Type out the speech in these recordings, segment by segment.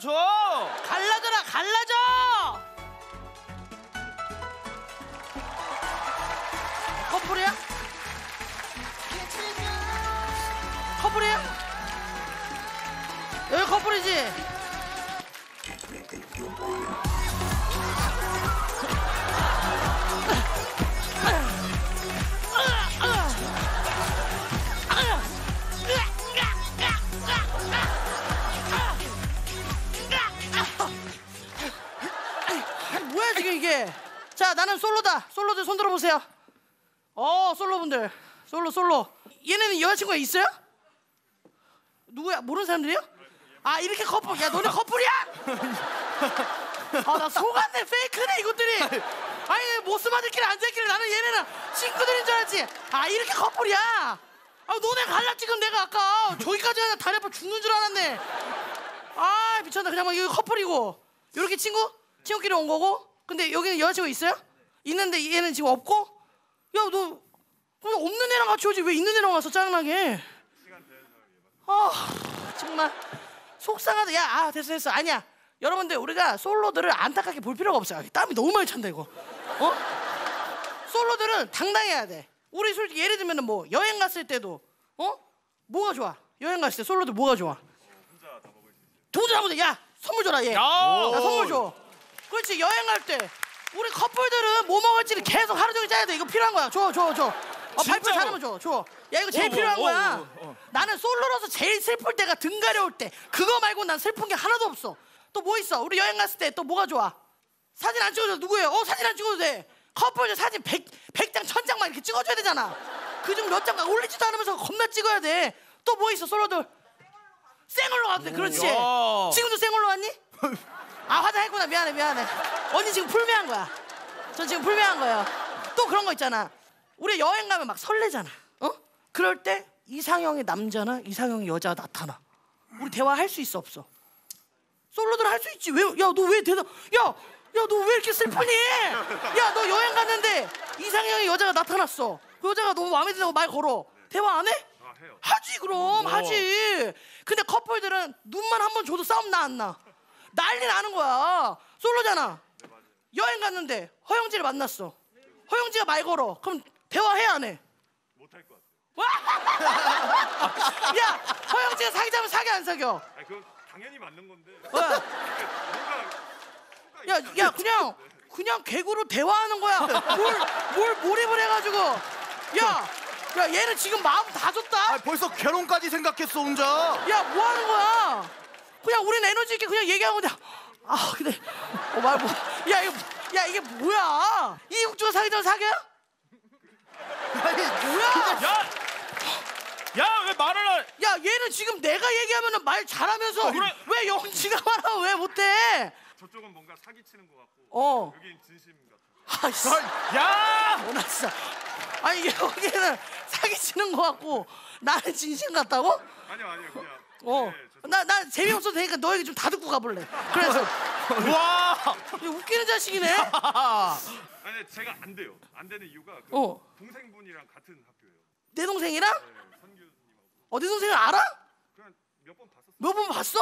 갈라져. 갈라져라 갈라져 커플이야? 커플이야? 여기 커플이지? 솔로들 손 들어보세요. 어 솔로분들 솔로 솔로. 얘네는 여자친구가 있어요? 누구야? 모르는 사람들이요? 아 이렇게 커플. 야 너네 커플이야? 아 나 속았네 페이크네 이것들이. 아니 모스마들끼리 앉아있길래 나는 얘네는 친구들인 줄 알았지. 아 이렇게 커플이야. 아 너네 갈라 지금 내가 아까 저기까지 하나 다리 아파 죽는 줄 알았네. 아 미쳤다 그냥 막 여기 커플이고 이렇게 친구 친구끼리 온 거고 근데 여기는 여자친구 있어요? 있는데 얘는 지금 없고? 야 너 그냥 없는 애랑 같이 오지. 왜 있는 애랑 와서 짜증나게 아 정말. 속상하다. 야 아 됐어 됐어. 아니야. 여러분들 우리가 솔로들을 안타깝게 볼 필요가 없어요. 땀이 너무 많이 찬다 이거. 어? 솔로들은 당당해야 돼. 우리 솔직히 예를 들면 뭐 여행 갔을 때도 어? 뭐가 좋아? 여행 갔을 때 솔로들 뭐가 좋아? 도전 한번 야 선물 줘라 얘. 야. 야, 선물 줘. 그렇지 여행 갈 때 우리 커플들은 뭐 먹을지를 계속 하루 종일 짜야 돼. 이거 필요한 거야. 줘, 줘, 줘. 어, 발표? 잘하면 줘, 줘. 야 이거 제일 어, 어, 필요한 어, 거야. 어, 어. 나는 솔로로서 제일 슬플 때가 등 가려울 때. 그거 말고 난 슬픈 게 하나도 없어. 또 뭐 있어? 우리 여행 갔을 때 또 뭐가 좋아? 사진 안 찍어도 누구예요? 어 사진 안 찍어도 돼. 커플들 사진 100, 100장, 1000장만 이렇게 찍어줘야 되잖아. 그중 몇장 올리지도 않으면서 겁나 찍어야 돼. 또 뭐 있어 솔로들? 생얼로 가도 돼. 그렇지. 야. 지금도 생얼로 왔니? 아 화장했구나. 미안해 미안해. 언니 지금 풀매한 거야. 저 지금 풀매한 거예요. 또 그런 거 있잖아. 우리 여행 가면 막 설레잖아. 어? 그럴 때 이상형의 남자나 이상형의 여자가 나타나. 우리 대화할 수 있어 없어? 솔로들 할 수 있지. 왜? 야 너 왜 대답? 야, 야 너 왜 이렇게 슬프니? 야 너 여행 갔는데 이상형의 여자가 나타났어. 그 여자가 너무 마음에 든다고 말 걸어. 대화 안 해? 하지 그럼 하지. 근데 커플들은 눈만 한 번 줘도 싸움 나 안 나? 난리 나는 거야. 솔로잖아. 여행 갔는데 허영지를 만났어. 허영지가 말 걸어. 그럼 대화해 안 해? 못할 것 같아요. 야 허영지가 사귀자면 사귀 안 사겨? 아니 그건 당연히 맞는 건데 어. 야, 야, 그냥 그냥 개구로 대화하는 거야. 뭘, 뭘 몰입을 해가지고. 야, 야, 얘는 지금 마음 다 줬다. 아 벌써 결혼까지 생각했어 혼자. 야, 뭐 하는 거야? 그냥 우린 에너지 있게 그냥 얘기하고 그냥. 아, 근데 어, 말 뭐? 야, 이거, 야, 이게 뭐야? 이국주가 사귀자면 사겨? 아니 뭐야? 야. 야, 왜 말을 안 야, 얘는 지금 내가 얘기하면은 말 잘하면서 어, 그래. 왜 영지가 말하면 왜 못해? 저쪽은 뭔가 사기치는 것 같고 어. 여긴 진심 같아. 아이씨. 야! 뭐나 진짜. 아니 이게 여기는 사기치는 거 같고 나는 진심 같다고? 아니요 아니요 그냥 어. 네, 저- 나나 재미없어도 되니까 너 얘기 좀다 듣고 가볼래. 그래서 와! 웃기는 자식이네. 아니 제가 안 돼요. 안 되는 이유가 그 어. 동생분이랑 같은 학교예요. 내 동생이랑 네, 선규님하고 어디 동생을 알아? 그냥 몇 번 봤었어요. 몇 번 봤어?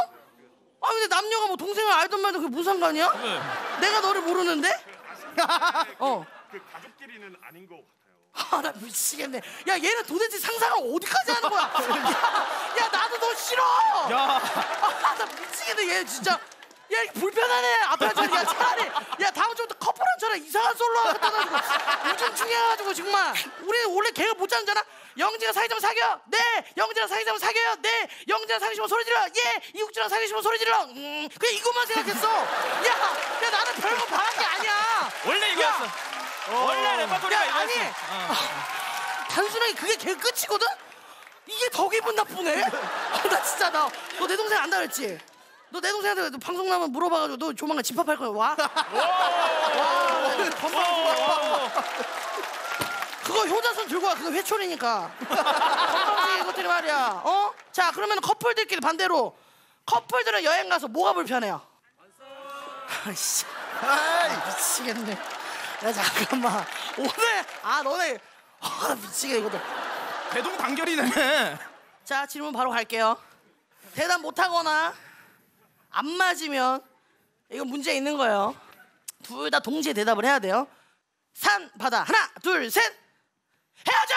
아 근데 남녀가 뭐 동생을 알던 말도 그게 무슨 상관이야? 내가 너를 모르는데? 어. 그 가족끼리는 아닌 것같 아 나 미치겠네. 야 얘는 도대체 상상을 어디까지 하는 거야? 야, 야 나도 너 싫어. 야! 아나 미치겠네. 얘 진짜 야 이게 불편하네. 앞에 앉아 야 차라리. 야 다음 주부터 커플한 처럼 이상한 솔로 갖다 놔주고 우중충해 가지고 정말. 우리 원래 계획 못 짜잖아. 영지가 사귀자면 사겨. 네. 영지랑 사귀자면 사겨요 네. 영지랑 사귀시면 소리 질러. 예. 이국주랑 사귀시면 소리 질러. 음 그냥 이것만 생각했어. 야, 야 나는 별거 바란 게 아니야. 원래 이거였어. 원래 레퍼토리가 야, 아니. 이거였어. 어. 단순하게 그게 걔 끝이거든? 이게 더 기분 나쁘네? 아, 나 진짜 나 너 내 동생 안다 그랬지? 너 내 동생한테 너 방송 나면 물어봐가지고 너 조만간 집합할 거야 와? 와, 건강 좋아. 그거 효자손 들고 와 그거 회초리니까 건강지 이것들이 말이야 어? 자 그러면 커플들끼리 반대로 커플들은 여행 가서 뭐가 불편해요? 아이씨 아이 미치겠네. 야 잠깐만 오늘 아 너네 아 미치겠네 이것도. 대동 단결이네. 자 질문 바로 갈게요. 대답 못하거나 안 맞으면 이거 문제 있는 거예요. 둘 다 동시에 대답을 해야 돼요. 산, 바다. 하나, 둘, 셋. 헤어져!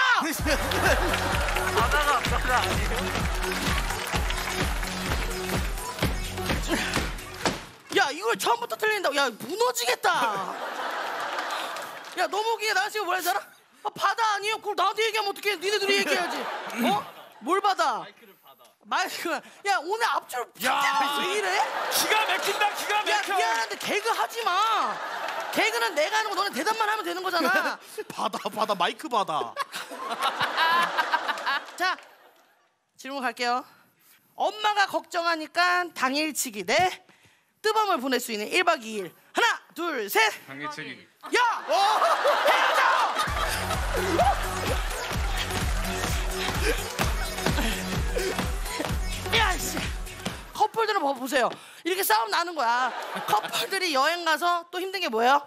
바다가 바다 아니에요? 야, 이걸 처음부터 틀린다고. 야, 무너지겠다. 야, 너무 웃기게 나 지금 뭐라 했잖아? 아, 바다 아니에요? 그걸 나한테 얘기하면 어떡해. 니네들이 얘기해야지. 어? 뭘 받아? 마이크를 받아. 마이크. 야, 오늘 앞줄 야, 왜 이래? 기가 막힌다 기가 야, 막혀. 미안한데 개그 하지 마. 개그는 내가 하는 거 너는 대답만 하면 되는 거잖아. 바다 바다 마이크 바다. 자, 질문 갈게요. 엄마가 걱정하니까 당일치기 대 뜨밤을 보낼 수 있는 1박 2일. 하나, 둘, 셋. 당일치기. 야! 헤어져! 야, 씨. 커플들은 봐 보세요. 이렇게 싸움 나는 거야. 커플들이 여행 가서 또 힘든 게 뭐예요?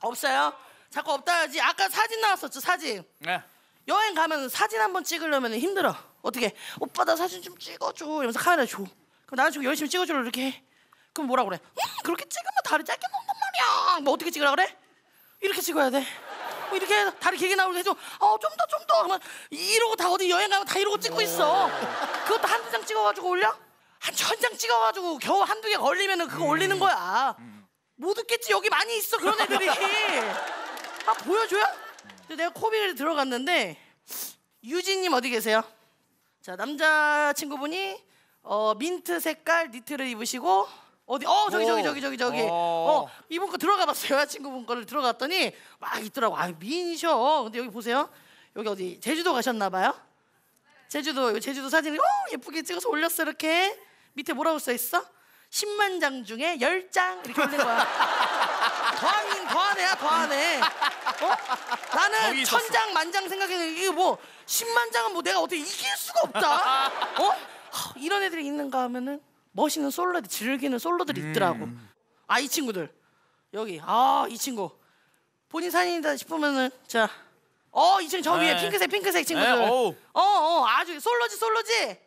없어요. 자꾸 없다 하지. 아까 사진 나왔었죠, 사진. 네. 여행 가면 사진 한 번 찍으려면 힘들어. 어떻게? 오빠 나 사진 좀 찍어줘. 이러면서 카메라 줘. 그럼 나는 지금 열심히 찍어주려 이렇게 해. 그럼 뭐라 그래? 음, 그렇게 찍으면 다리 짧게 나온 단 말이야. 뭐 어떻게 찍으라 그래? 이렇게 찍어야 돼. 뭐 이렇게 다리 길게 나오게 해줘. 어 좀 더 좀 더. 그러면 이러고 다 어디 여행 가면 다 이러고 찍고 있어. 그것도 한두 장 찍어가지고 올려? 한 천 장 찍어가지고 겨우 한두 개 걸리면은 그거 올리는 거야. 못 웃겠지 여기 많이 있어 그런 애들이. 아 보여줘요? 근데 내가 코비를 들어갔는데 유진님 어디 계세요? 자 남자 친구분이 어 민트 색깔 니트를 입으시고 어디 어 저기 저기 저기 저기 저기. 어. 이분 거 들어가 봤어요. 친구분 거를 들어갔더니 막 있더라고. 아 미인이셔. 근데 여기 보세요. 여기 어디 제주도 가셨나 봐요? 제주도 제주도 사진을 어 예쁘게 찍어서 올렸어 이렇게. 밑에 뭐라고 써 있어? 10만 장 중에 10장? 이렇게 올린 거야. 더하긴 더하네야 더하네 어? 나는. 천장 만장 생각했는데 이게 뭐 10만 장은 뭐 내가 어떻게 이길 수가 없다. 어? 하, 이런 애들이 있는가 하면은 멋있는 솔로들 즐기는 솔로들이 있더라고 아이 친구들 여기 아 이 친구 본인 사진이다 싶으면은 자 어, 이 친구 저 위에 네. 핑크색 핑크색 친구들 네, 어우. 어, 어, 아주 솔로지 솔로지.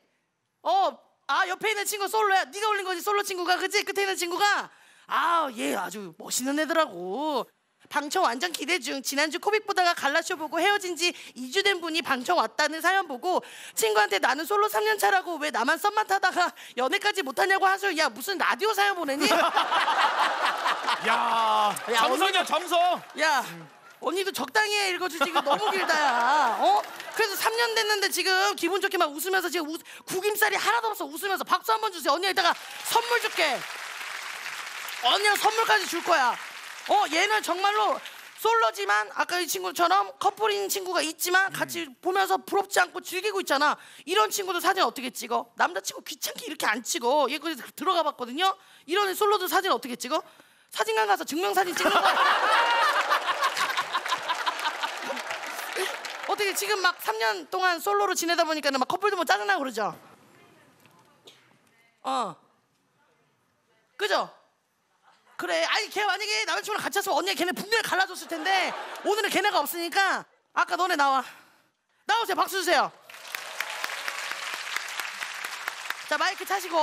어, 아 옆에 있는 친구 솔로야. 네가 올린 거지 솔로 친구가 그치? 끝에 있는 친구가 아, 얘 아주 멋있는 애더라고. 방청 완전 기대 중. 지난주 코빅 보다가 갈라쇼 보고 헤어진 지 2주 된 분이 방청 왔다는 사연 보고 친구한테 나는 솔로 3년 차라고 왜 나만 썸만 타다가 연애까지 못하냐고 하셔. 야 무슨 라디오 사연 보내니? 야, 야, 정성이야 정성. 야 언니도 적당히 해 읽어주지 이거 너무 길다 야 어? 그래서 3년 됐는데 지금 기분 좋게 막 웃으면서 지금 우, 구김살이 하나도 없어 웃으면서 박수 한 번 주세요 언니가 이따가 선물 줄게 언니가 선물까지 줄 거야 어 얘는 정말로 솔로지만 아까 이 친구처럼 커플인 친구가 있지만 같이 보면서 부럽지 않고 즐기고 있잖아 이런 친구들 사진 어떻게 찍어? 남자친구 귀찮게 이렇게 안 찍어 얘 거기 들어가 봤거든요 이런 솔로들 사진 어떻게 찍어? 사진관 가서 증명사진 찍는 거야 어떻게 지금 막 3년 동안 솔로로 지내다 보니까는 막 커플도 뭐 짜증나고 그러죠? 어. 그죠? 그래. 아니 걔 만약에 남자친구랑 같이 왔으면 언니가 걔네 분명히 갈라줬을 텐데 오늘은 걔네가 없으니까 아까 너네 나와. 나오세요. 박수 주세요. 자 마이크 차시고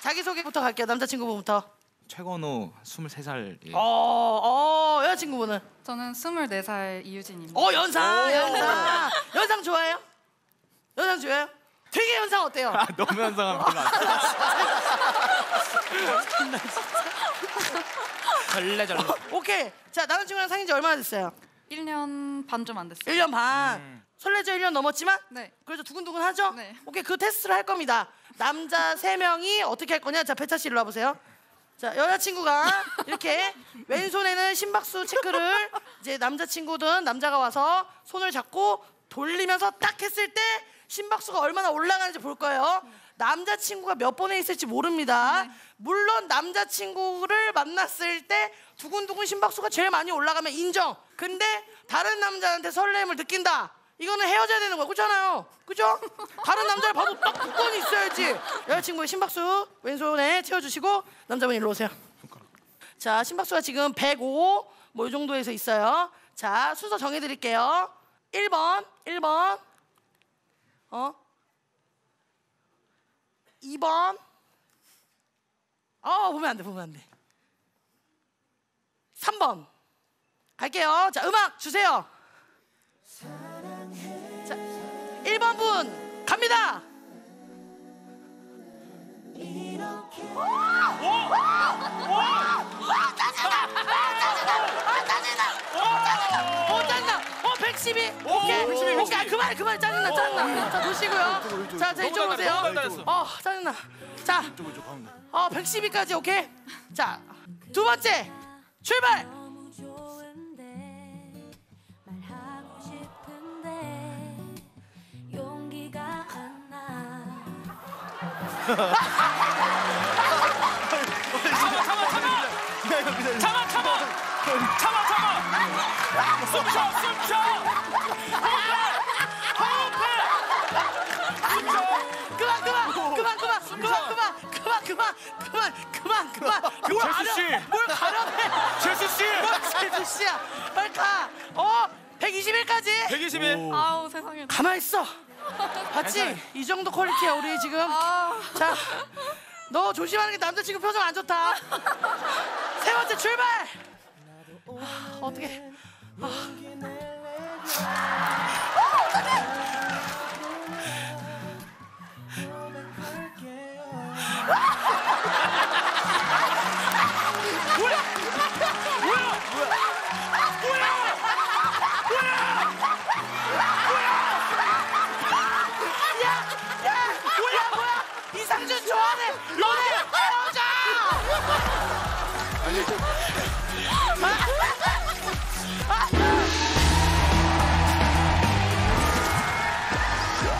자기소개부터 갈게요. 남자친구분부터. 최건우 23살 어, 어, 여자친구분은? 저는 24살 이유진입니다. 어, 연상, 연상. 연상 좋아해요? 연상 좋아해요? 되게 연상 어때요? 아, 너무 현상은 별로 안 절레 절레. 오케이. 자, 남자친구랑 사귄 지 얼마나 됐어요? 1년 반 좀 안 됐어요. 1년 반. 설레죠 1년 넘었지만? 네. 그래도 두근두근 하죠? 네. 오케이, 그 테스트를 할 겁니다. 남자 3명이 어떻게 할 거냐? 자, 배차 씨 일로 와보세요. 자, 여자친구가 이렇게 왼손에는 심박수 체크를 이제 남자친구든 남자가 와서 손을 잡고 돌리면서 딱 했을 때 심박수가 얼마나 올라가는지 볼 거예요. 남자친구가 몇 번에 있을지 모릅니다. 물론 남자친구를 만났을 때 두근두근 심박수가 제일 많이 올라가면 인정. 근데 다른 남자한테 설렘을 느낀다. 이거는 헤어져야 되는 거야. 그렇잖아요. 그죠? 다른 남자를 봐도 딱 굳건히 있어야지. 여자친구의 심박수 왼손에 채워주시고 남자분 일로 오세요. 자, 심박수가 지금 105, 뭐 이 정도에서 있어요. 자, 순서 정해드릴게요. 1번, 1번, 어? 2번, 어 보면 안 돼 보면 안 돼. 3번 갈게요. 자 음악 주세요. 자 1번 분 갑니다. 어 112. 오케이. 오케이. 오케이. 그만해 그만해 짜증나 짜증나. 자 보시고요. 자, 자 이쪽 오세요. 너무. 어 짜증나. 자. 어 112까지 오케이. 자 두 번째 출발. 너무 좋은데 말하고 싶은데 용기가 안 나. 참아 참아 참아 참아 숨쉬어 숨쉬어 그만 그만 그만 그만 그만 그만 그만 그만 그만 그만 그만 뭘 재수 씨. 가려 뭘 가려해 재수 씨뭘 재수 씨야 빨리 가어 121까지 121 아우 세상에. 가만 있어. 봤지? 이 정도 퀄리티야 우리 지금. 아, 자 너 조심하는 게 남자친구 표정 안 좋다. 세 번째 출발 어떻게? 아. 아 어떻게?